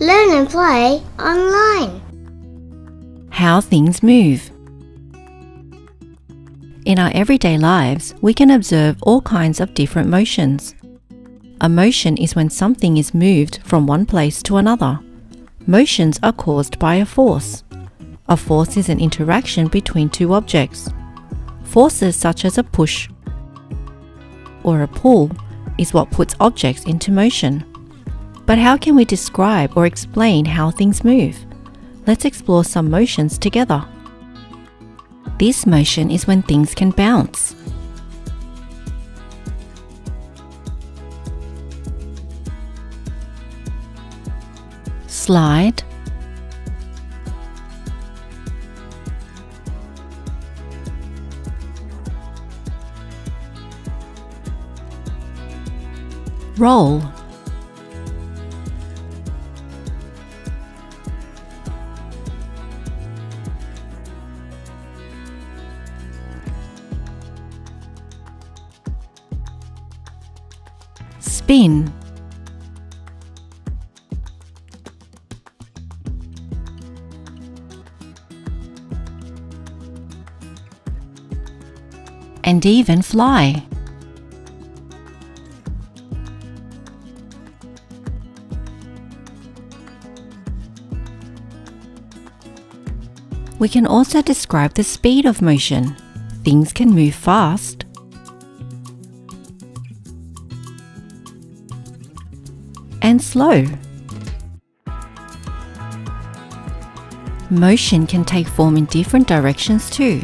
Learn and play online. How things move. In our everyday lives, we can observe all kinds of different motions. A motion is when something is moved from one place to another. Motions are caused by a force. A force is an interaction between two objects. Forces such as a push or a pull is what puts objects into motion. But how can we describe or explain how things move? Let's explore some motions together. This motion is when things can bounce. Slide Roll Spin and even fly. We can also describe the speed of motion. Things can move fast and slow. Motion can take form in different directions too.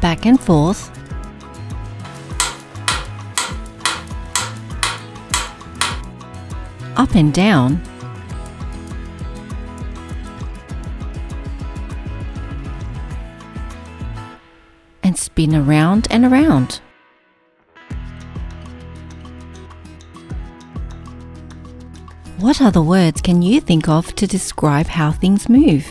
Back and forth, up and down, and spin around and around. What other words can you think of to describe how things move?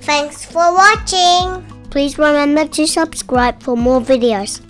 Thanks for watching. Please remember to subscribe for more videos.